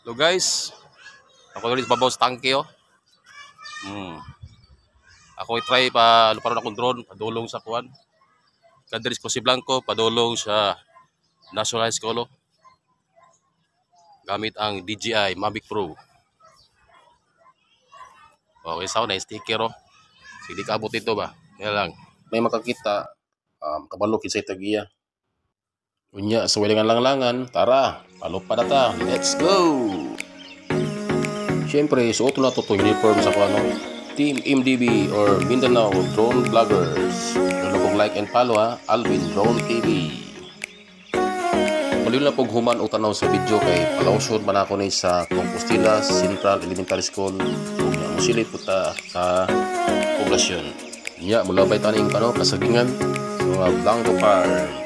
So guys, ako ulit babaw sa tangke oh. Hmm. Ako i-try pa luparon akong drone, padulong sa kuan. Kadris ko si Blanco, padulong sa National High School oh. Gamit ang DJI Mavic Pro. Okay, sound na sticker oh. Sige, ka ito ba? Kaya lang. May makakita, um, kabalo sa tagiya. Unya, sa walang lang-langan, tara, palop pa. Let's go! Siyempre, suot na to uniform sa kung ano, Team MDB or Mindanao Drone Vloggers. Nalubog like and follow ha, Alvin Drone TV. Muli na pog human o tanaw sa video kay palawsod man ako ni sa Compostela Central Elementary School. Ug musilit po ta sa poblasyon. Nya, mula ba taning ano, kasagingan? So, Blanco Park.